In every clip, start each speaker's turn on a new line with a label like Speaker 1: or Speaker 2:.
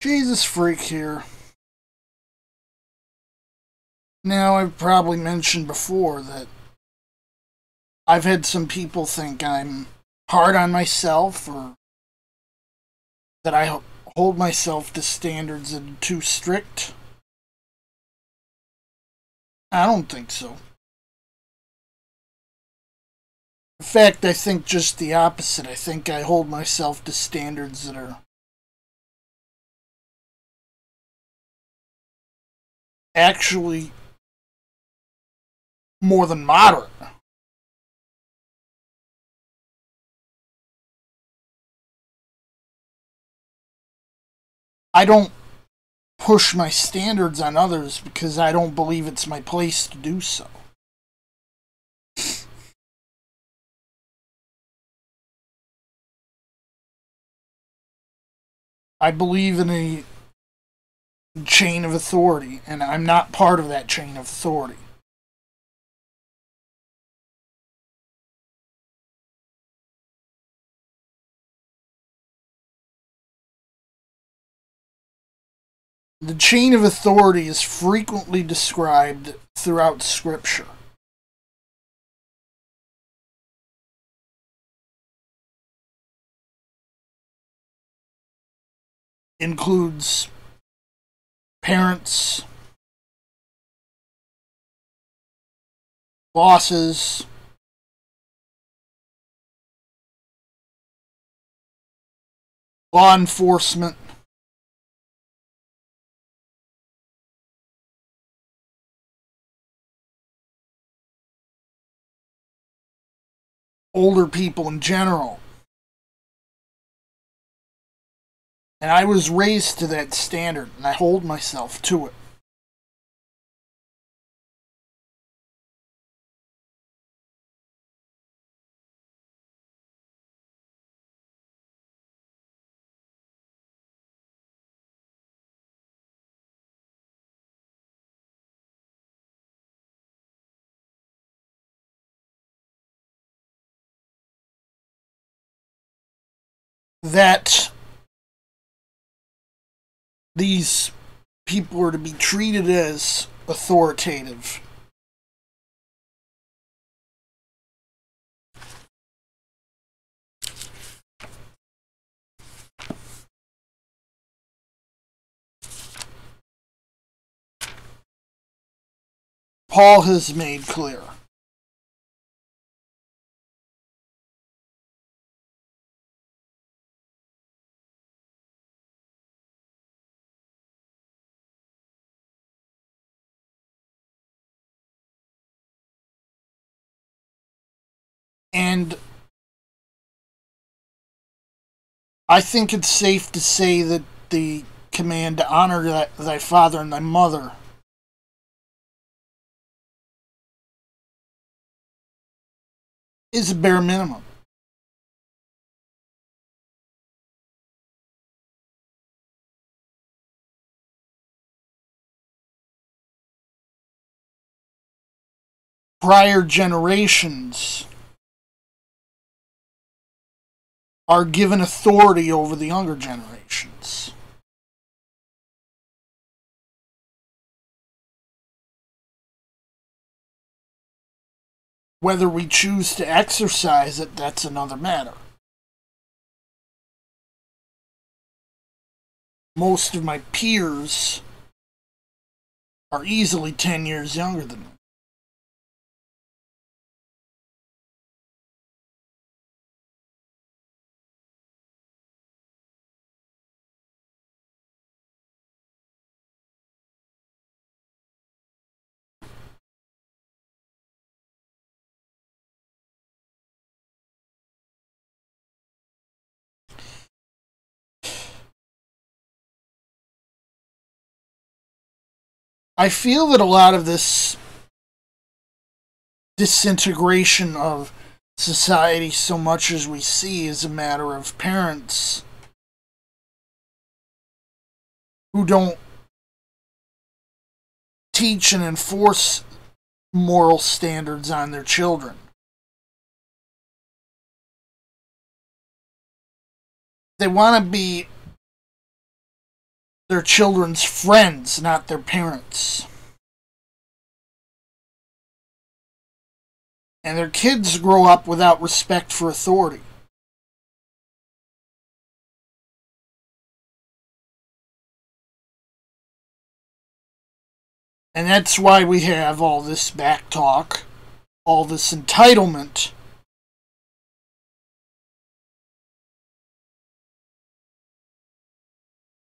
Speaker 1: Jesus Freak here. Now, I've probably mentioned before that I've had some people think I'm hard on myself or that I hold myself to standards that are too strict. I don't think so. In fact, I think just the opposite. I think I hold myself to standards that are actually more than moderate. I don't push my standards on others because I don't believe it's my place to do so. I believe in a chain of authority, and I'm not part of that chain of authority. The chain of authority is frequently described throughout Scripture. Includes parents, bosses, law enforcement, older people in general. And I was raised to that standard, and I hold myself to it. That these people are to be treated as authoritative. Paul has made clear. And I think it's safe to say that the command to honor thy, father and thy mother is a bare minimum. Prior generations are given authority over the younger generations. Whether we choose to exercise it, that's another matter. Most of my peers are easily 10 years younger than me. I feel that a lot of this disintegration of society so much as we see is a matter of parents who don't teach and enforce moral standards on their children. They want to be their children's friends, not their parents. And their kids grow up without respect for authority. And that's why we have all this back talk, all this entitlement.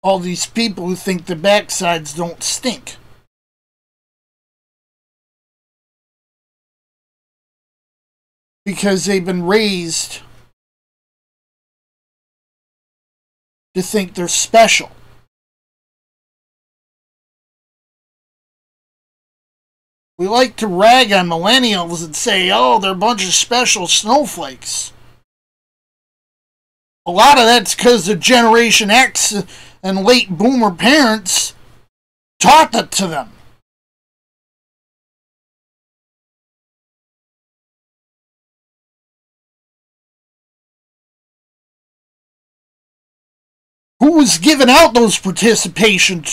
Speaker 1: All these people who think the backsides don't stink. Because they've been raised to think they're special. We like to rag on millennials and say, oh, they're a bunch of special snowflakes. A lot of that's because the Generation X and late boomer parents taught that to them. Who was giving out those participation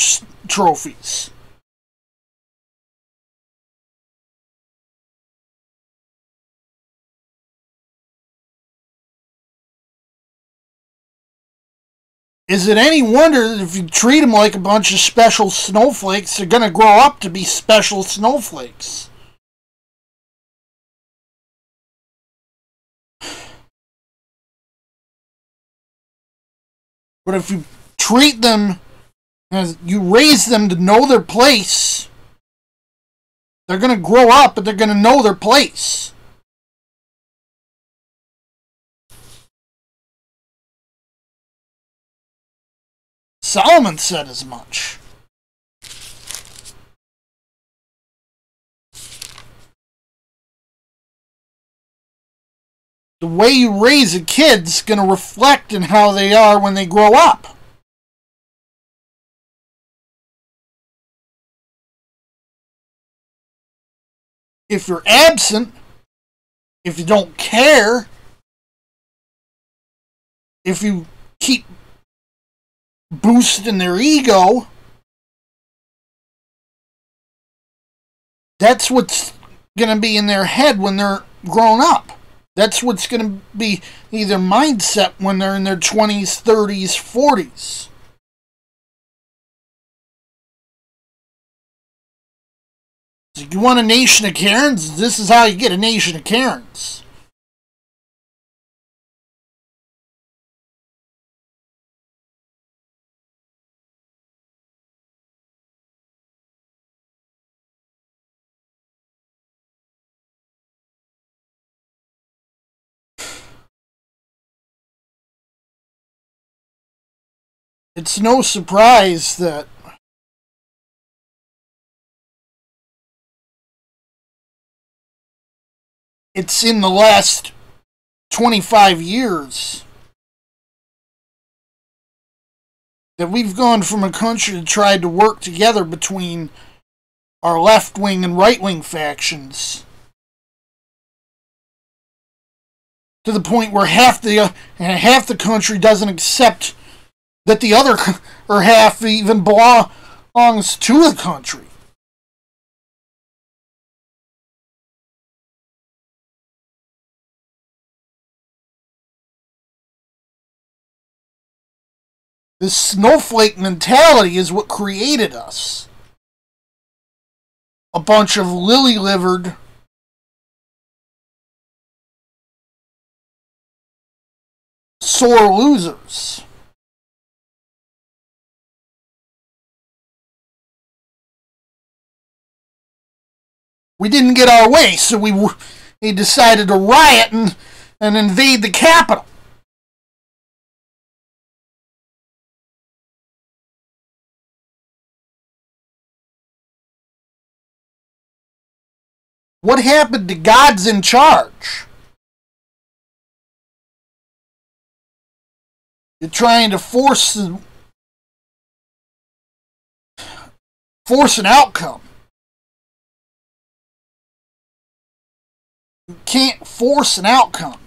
Speaker 1: trophies? Is it any wonder that if you treat them like a bunch of special snowflakes, they're going to grow up to be special snowflakes? But if you treat them as you raise them to know their place, they're going to grow up and they're going to know their place. Solomon said as much. The way you raise a kid's going to reflect in how they are when they grow up. If you're absent, if you don't care, if you keep boosting their ego. That's what's going to be in their head when they're grown up. That's what's going to be either mindset when they're in their 20s, 30s, 40s. So you want a nation of Karens? This is how you get a nation of Karens. It's no surprise that it's in the last 25 years that we've gone from a country that tried to work together between our left wing and right wing factions to the point where half the uh, half the country doesn't accept that the other or half even belongs to the country. This snowflake mentality is what created us. A bunch of lily livered sore losers. We didn't get our way, so we, we decided to riot and, and invade the capital. What happened to God's in charge? You're trying to force force an outcome. Can't force an outcome.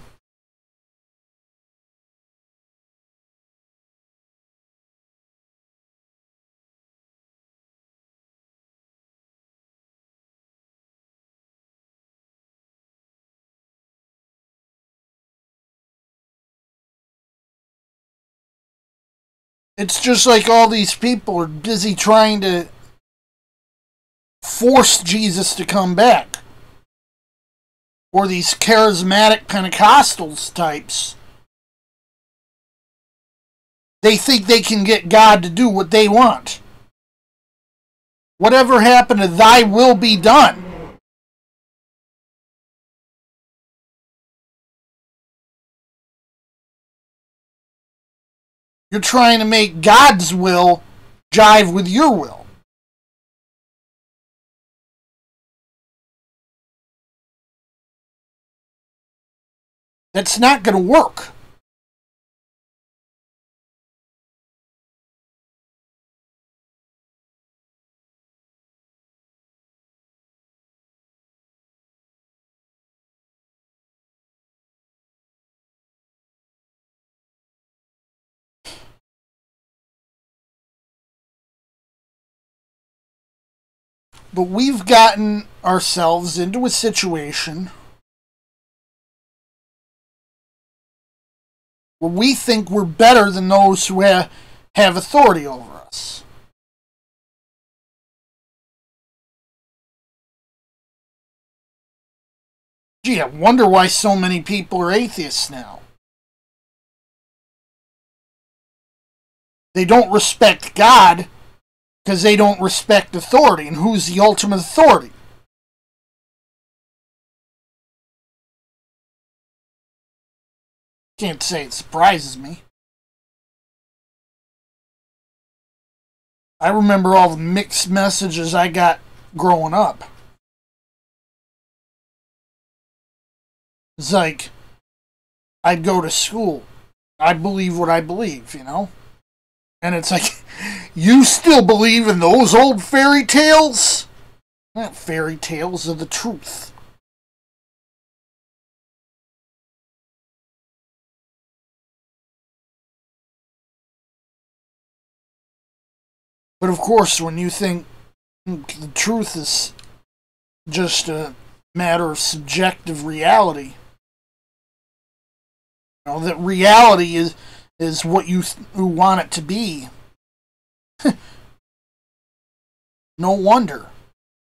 Speaker 1: It's just like all these people are busy trying to force Jesus to come back. Or these charismatic Pentecostals types. They think they can get God to do what they want. Whatever happened to thy will be done? You're trying to make God's will jive with your will. That's not going to work. But we've gotten ourselves into a situation where we think we're better than those who have, have authority over us. Gee, I wonder why so many people are atheists now. They don't respect God because they don't respect authority. And who's the ultimate authority? Can't say it surprises me. I remember all the mixed messages I got growing up. It's like, I'd go to school. I believe what I believe, you know? And it's like, you still believe in those old fairy tales? Not fairy tales of the truth. But of course, when you think the truth is just a matter of subjective reality, you know, that reality is is what you want it to be. no wonder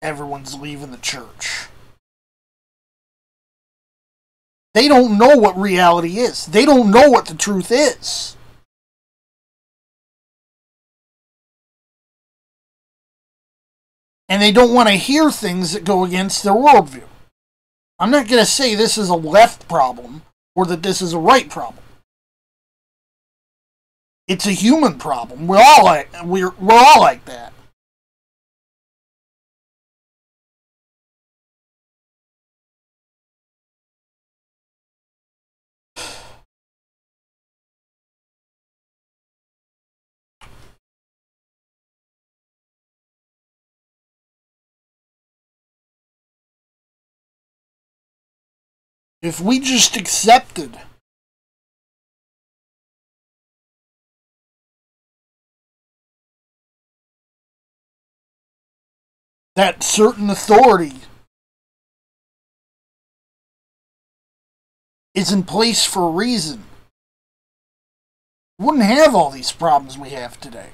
Speaker 1: everyone's leaving the church. They don't know what reality is. They don't know what the truth is. And they don't want to hear things that go against their worldview. I'm not going to say this is a left problem or that this is a right problem. It's a human problem. We're all like we're we're all like that. If we just accepted that certain authority is in place for a reason. Wouldn't have all these problems we have today.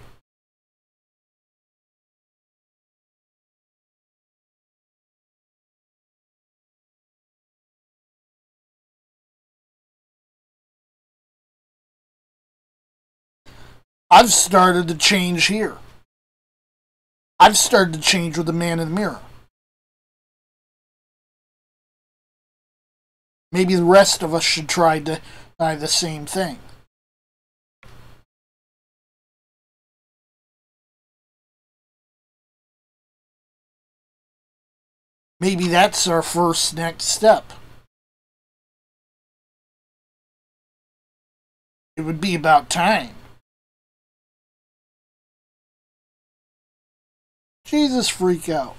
Speaker 1: I've started to change here. I've started to change with the man in the mirror. Maybe the rest of us should try to try the same thing. Maybe that's our first next step. It would be about time. Jesus freak out.